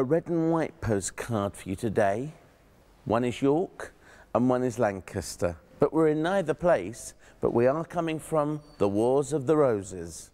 a red and white postcard for you today. One is York and one is Lancaster. But we're in neither place, but we are coming from the Wars of the Roses.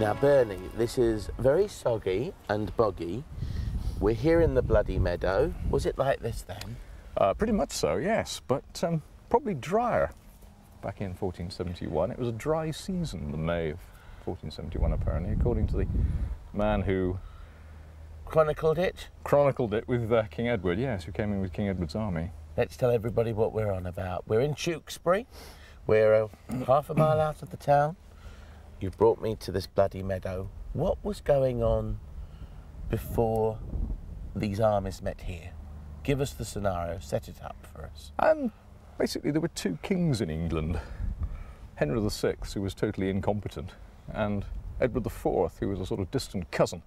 Now, Bernie, this is very soggy and boggy. We're here in the bloody meadow. Was it like this then? Uh, pretty much so, yes, but um, probably drier. Back in 1471, it was a dry season, the May of 1471, apparently, according to the man who Chronicled it? chronicled it with uh, King Edward, yes, who came in with King Edward's army. Let's tell everybody what we're on about. We're in Tewkesbury. We're uh, half a mile out of the town. You've brought me to this bloody meadow. What was going on before these armies met here? Give us the scenario, set it up for us. And basically, there were two kings in England Henry VI, who was totally incompetent, and Edward IV, who was a sort of distant cousin,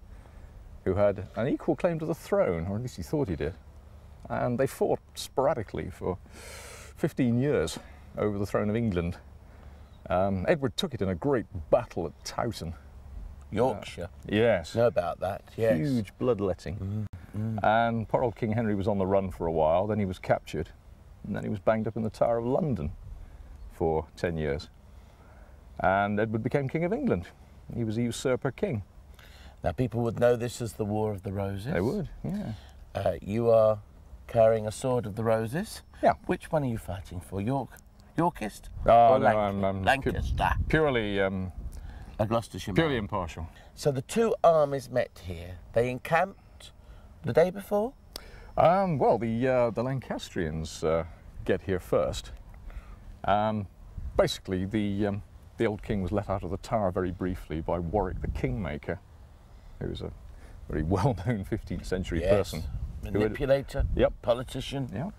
who had an equal claim to the throne, or at least he thought he did. And they fought sporadically for 15 years over the throne of England. Um, Edward took it in a great battle at Towton. Yorkshire. Yes. Know about that, yes. Huge bloodletting. And poor old King Henry was on the run for a while, then he was captured, and then he was banged up in the Tower of London for 10 years. And Edward became King of England. He was a usurper king. Now, people would know this as the War of the Roses. They would, yeah. Uh, you are carrying a sword of the roses. Yeah. Which one are you fighting for? York, Yorkist Oh, or no, Lanc- I'm, pu- Lancaster? Purely, um, A Gloucestershire. man. purely impartial. So the two armies met here. They encamped the day before. Um, well, the, uh, the Lancastrians uh, get here first. Um, basically, the, um, the old king was let out of the tower very briefly by Warwick the Kingmaker, who was a very well-known 15th century person. who had- Manipulator. Yep. Politician. Yeah.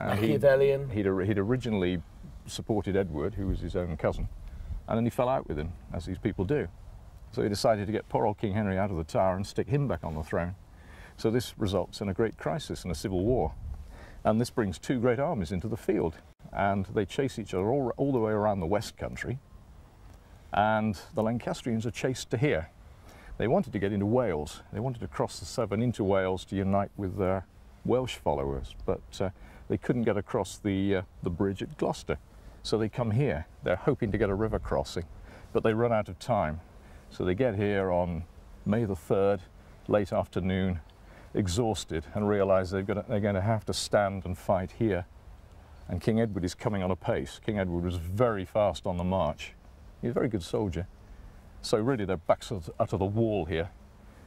Uh, Machiavellian. He'd, he'd originally supported Edward, who was his own cousin, and then he fell out with him, as these people do. So he decided to get poor old King Henry out of the tower and stick him back on the throne. So this results in a great crisis and a civil war. And this brings two great armies into the field, and they chase each other all, all the way around the West Country. And the Lancastrians are chased to here. They wanted to get into Wales. They wanted to cross the Severn into Wales to unite with their Welsh followers, but uh, they couldn't get across the, uh, the bridge at Gloucester. So they come here. They're hoping to get a river crossing, but they run out of time. So they get here on May the 3rd, late afternoon, exhausted, and realize they've got to, they're going to have to stand and fight here. And King Edward is coming on apace. King Edward was very fast on the march. He's a very good soldier. So really their backs are to the wall here.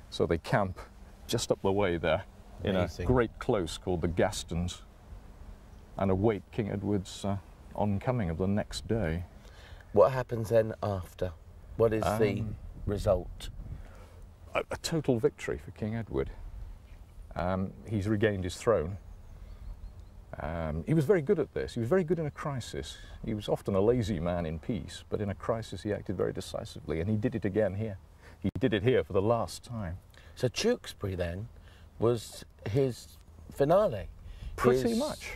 So they camp just up the way there in a great close called the Gastons and await King Edward's uh, oncoming of the next day. What happens then after? What is the Um, result? A, a total victory for King Edward. Um, he's regained his throne. Um, he was very good at this. He was very good in a crisis. He was often a lazy man in peace, but in a crisis he acted very decisively, and he did it again here. He did it here for the last time. So Tewkesbury then was his finale. Pretty His much.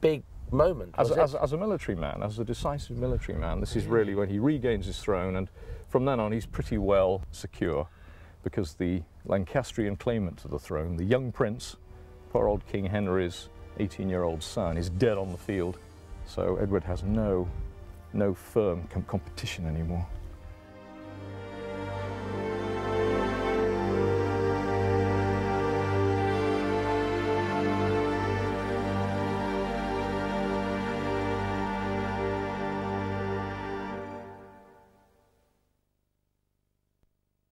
Big moment. As, was as, as a military man, as a decisive military man, this is really when he regains his throne, and from then on he's pretty well secure because the Lancastrian claimant to the throne, the young prince, poor old King Henry's 18 year old son, is dead on the field. So Edward has no, no firm com- competition anymore.